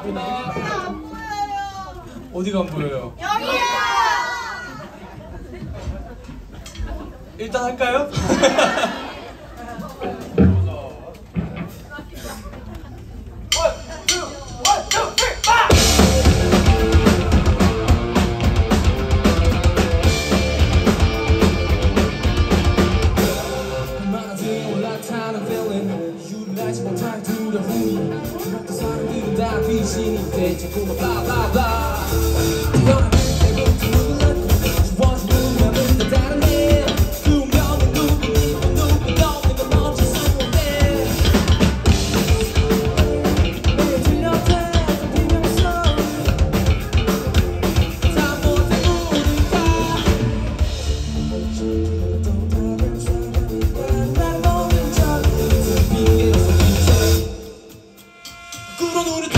안 보여요. 어디가 안 보여요? 여기요. 일단 할까요? 숨도를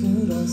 그런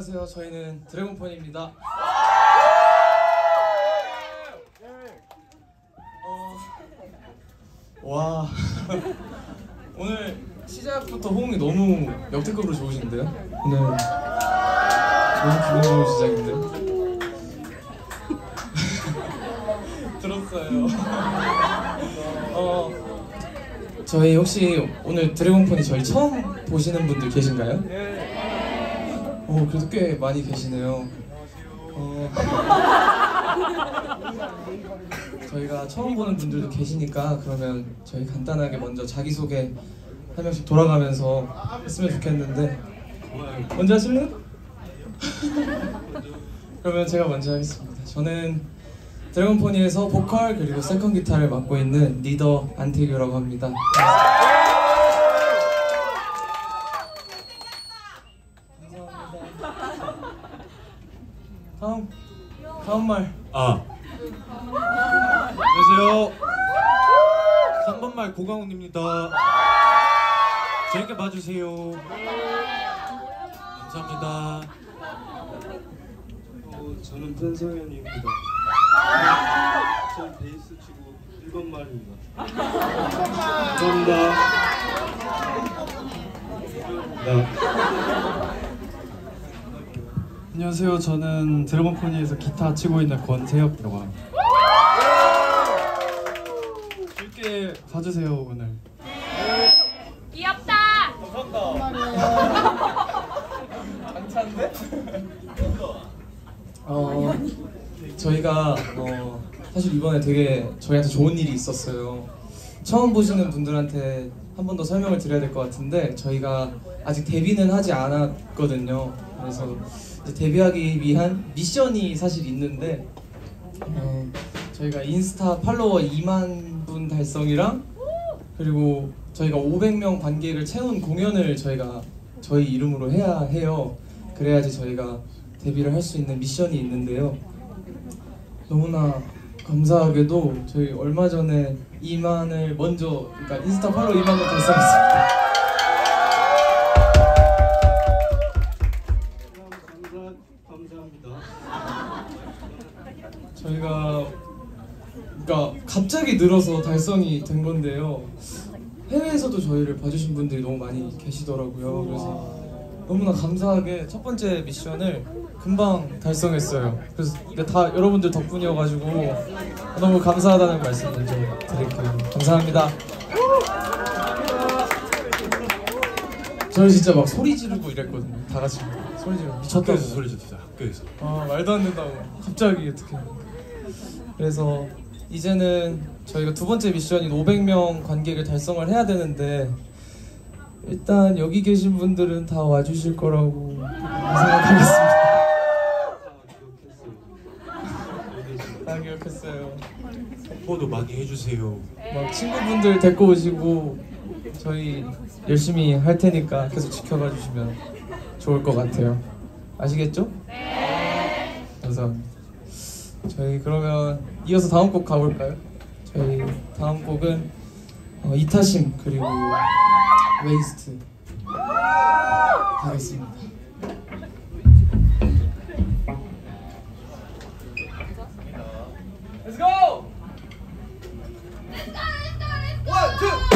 안녕하세요. 저희는 드래곤폰입니다. 어, 와, 오늘 시작부터 호응이 너무 역대급으로 좋으신데요? 네, 너무 기분 좋은 시작인데. 들었어요. 어, 저희 혹시 오늘 드래곤폰이 저희 처음 보시는 분들 계신가요? 어, 그래도 꽤 많이 계시네요. 어, 저희가 처음 보는 분들도 계시니까 그러면 저희 간단하게 먼저 자기소개 한 명씩 돌아가면서 했으면 좋겠는데 먼저 하실래요? 그러면 제가 먼저 하겠습니다. 저는 드래곤포니에서 보컬 그리고 second 기타를 맡고 있는 리더 안태규라고 합니다. 다음 말 아 안녕하세요 3번말 고강훈입니다 재밌게 봐주세요 감사합니다 어, 저는 편성현입니다. 전 베이스 치고 1번 말입니다. 감사합니다. 네. 안녕하세요. 저는 드래곤포니에서 기타 치고 있는 권세혁이라고 합니다. 재밌게 봐주세요 오늘. 귀엽다. 어, 저희가 어, 사실 이번에 되게 저희한테 좋은 일이 있었어요. 처음 보시는 분들한테 한 번 더 설명을 드려야 될 것 같은데 저희가 아직 데뷔는 하지 않았거든요. 그래서 데뷔하기 위한 미션이 사실 있는데 어, 저희가 인스타 팔로워 2만 분 달성이랑 그리고 저희가 500명 관객을 채운 공연을 저희가 저희 이름으로 해야 해요. 그래야지 저희가 데뷔를 할 수 있는 미션이 있는데요. 너무나 감사하게도 저희 얼마 전에 2만을 먼저 그러니까 인스타 팔로워 2만을 달성했습니다. 저희가 그러니까 갑자기 늘어서 달성이 된 건데요. 해외에서도 저희를 봐주신 분들이 너무 많이 계시더라고요. 그래서 너무나 감사하게 첫 번째 미션을 금방 달성했어요. 그래서 다 여러분들 덕분이어가지고 너무 감사하다는 말씀 먼저 드릴게요. 감사합니다. 저는 진짜 막 소리 지르고 이랬거든요. 다 같이 소리 지르고 미쳤다고. 학교에서 소리 쳤어요. 학교에서. 아 말도 안 된다고 갑자기 어떻게 그래서 이제는 저희가 두 번째 미션인 500명 관객을 달성을 해야 되는데 일단 여기 계신 분들은 다 와주실 거라고 생각하겠습니다 다 기억했어요 홍보도 많이 해주세요. 막 친구분들 데리고 오시고 저희 열심히 할 테니까 계속 지켜봐 주시면 좋을 것 같아요 아시겠죠? 감사합니다. 저희 그러면 이어서 다음 곡 가볼까요? 저희 다음 곡은 어, 이타심 그리고 Waste 가겠습니다. Let's go! One, two.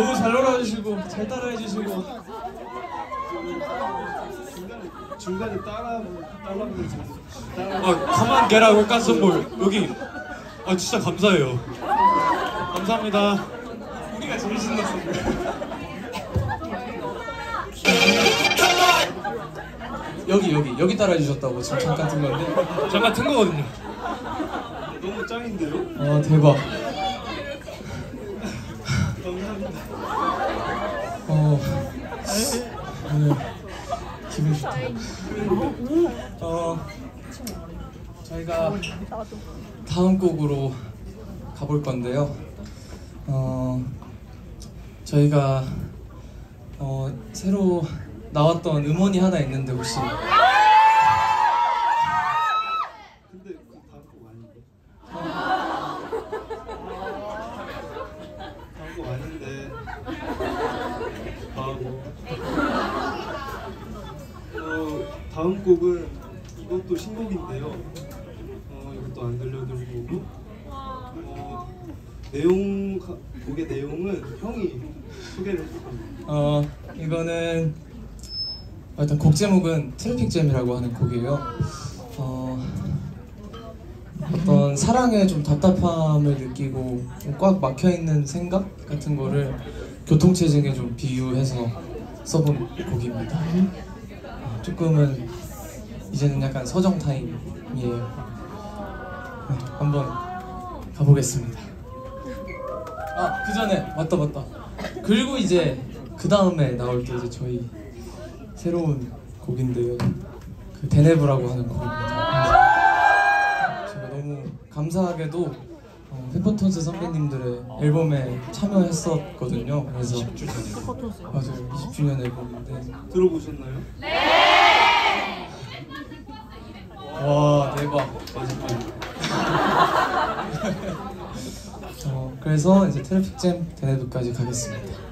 너무 잘 놀아주시고 잘 따라해주시고. 중간에 따라 따라 아 가만 계라 웹가스볼. 여기. 아 진짜 감사해요. 감사합니다. 우리가 제일 신났어요. 여기 여기. 여기 따라해주셨다고 지금 잠깐 든 건데. 잠깐 튼 거거든요. 너무 짱인데요? 아 대박. 어 오늘 기분 좋다. 어 저희가 다음 곡으로 가볼 건데요. 어 저희가 어 새로 나왔던 음원이 하나 있는데 혹시 다음 곡은 이것도 신곡인데요. 어 이것도 안 들려드릴 거고. 어 내용 가- 곡의 내용은 형이 소개를 해줄 겁니다. 어 이거는 일단 곡 제목은 트래픽 잼이라고 하는 곡이에요. 어 어떤 사랑에 좀 답답함을 느끼고 좀 꽉 막혀 있는 생각 같은 거를 교통체증에 좀 비유해서 써본 곡입니다. 어, 조금은 이제는 약간 서정 타임이에요. 네, 한번 가보겠습니다. 아 그 전에 맞다 맞다. 그리고 이제 그 다음에 나올 게 이제 저희 새로운 곡인데요. 그 데네브라고 하는 곡입니다. 제가 너무 감사하게도 어, 페퍼톤스 선배님들의 앨범에 참여했었거든요. 그래서 10주년에 맞아요. 20주년 앨범인데 들어보셨나요? 와 대박. 어, 그래서 이제 트래픽 잼 데네브까지 가겠습니다.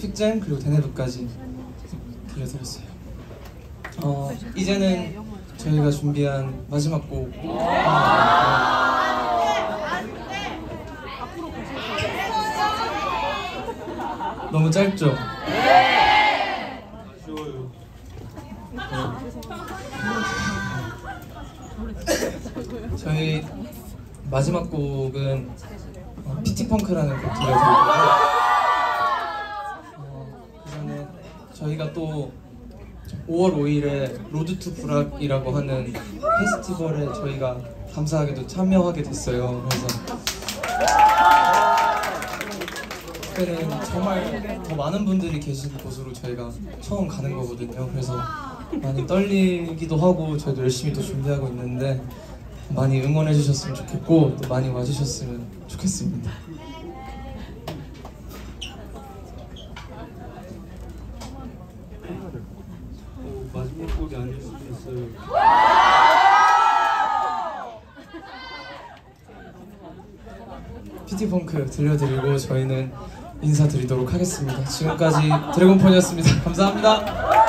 픽잼 그리고 데네브까지 들려드렸어요. 어, 이제는 저희가 준비한 마지막 곡 너무 짧죠? 아쉬워요. 저희 마지막 곡은 어, Pity Punk라는 곡 들려드릴 거고요. 저희가 또 5월 5일에 Road to 부락이라고 하는 페스티벌에 저희가 감사하게도 참여하게 됐어요. 그래서 그때는 정말 더 많은 분들이 계신 곳으로 저희가 처음 가는 거거든요. 그래서 많이 떨리기도 하고 저희도 열심히 또 준비하고 있는데 많이 응원해 주셨으면 좋겠고 또 많이 와주셨으면 좋겠습니다. 어, 마지막 곡이 아닐 수도 있어요. 피티펑크 들려드리고 저희는 인사드리도록 하겠습니다. 지금까지 드래곤폰이었습니다. 감사합니다.